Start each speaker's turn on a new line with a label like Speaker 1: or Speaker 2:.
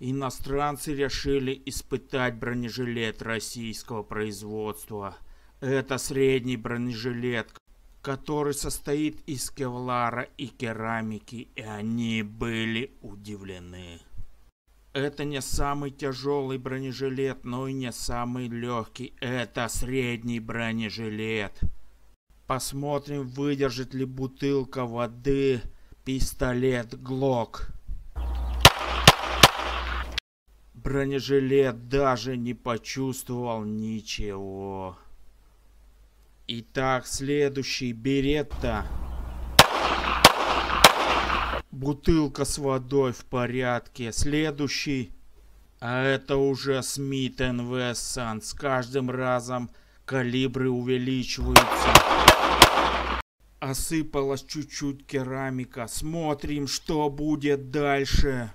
Speaker 1: Иностранцы решили испытать бронежилет российского производства. Это средний бронежилет, который состоит из кевлара и керамики, и они были удивлены. Это не самый тяжелый бронежилет, но и не самый легкий. Это средний бронежилет. Посмотрим, выдержит ли бутылка воды пистолет Глок. Бронежилет даже не почувствовал ничего. Итак, следующий Беретта. Бутылка с водой в порядке. Следующий. А это уже Смит Вессон. С каждым разом калибры увеличиваются. Осыпалась чуть-чуть керамика. Смотрим, что будет дальше.